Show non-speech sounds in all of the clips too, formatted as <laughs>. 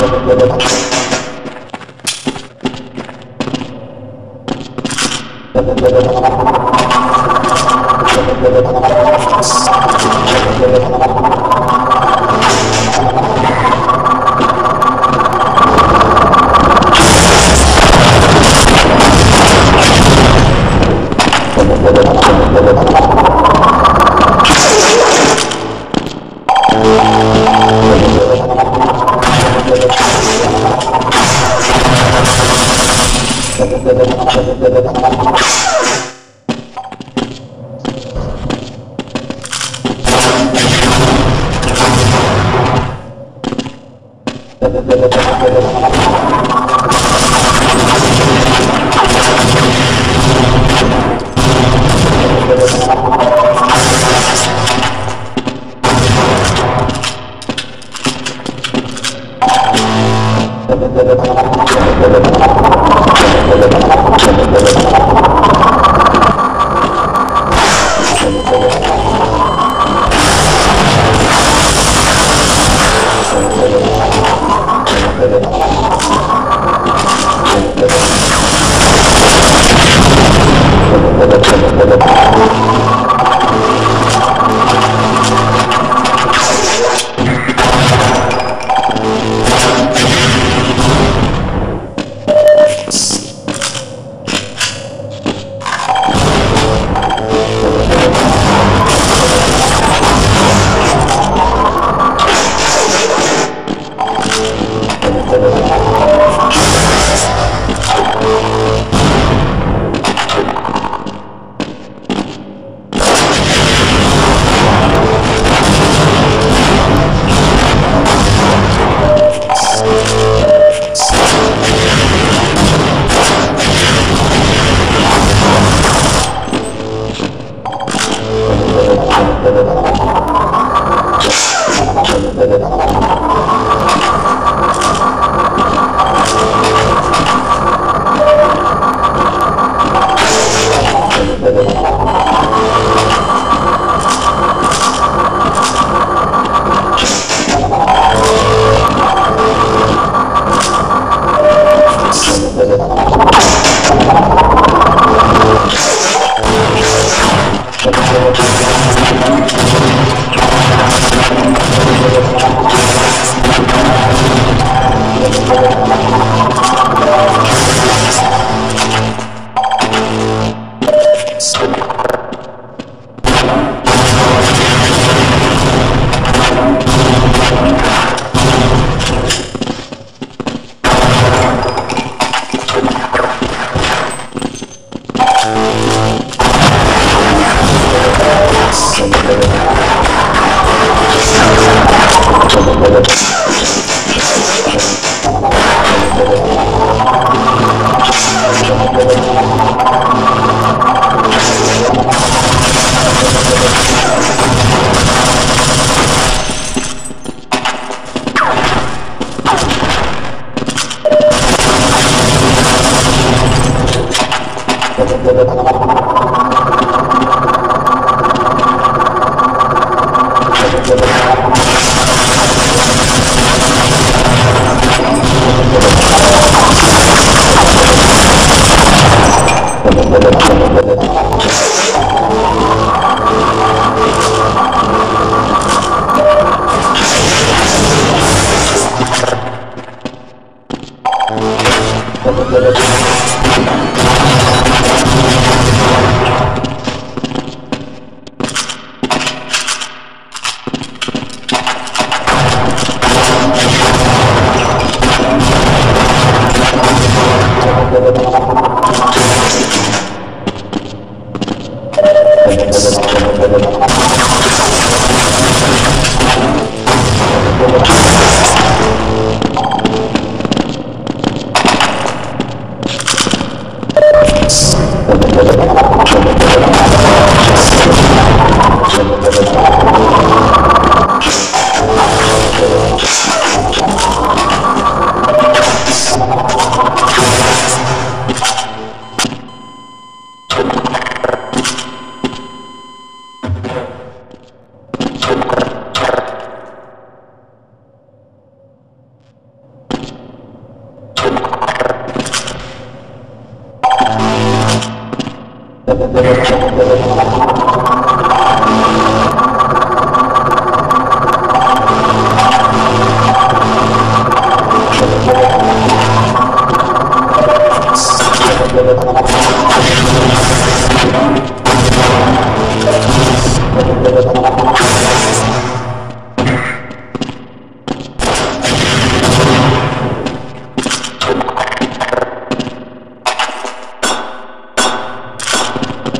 Thank <laughs> you. Thank you. Thank you.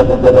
You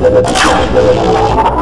delle persone delle persone